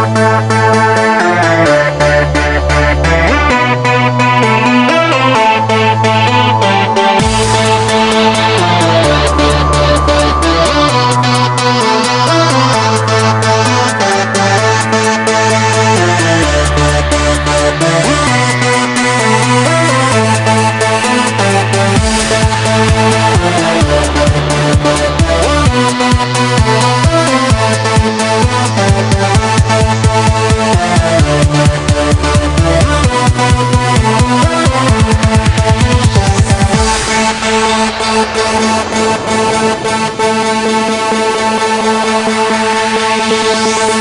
Música Música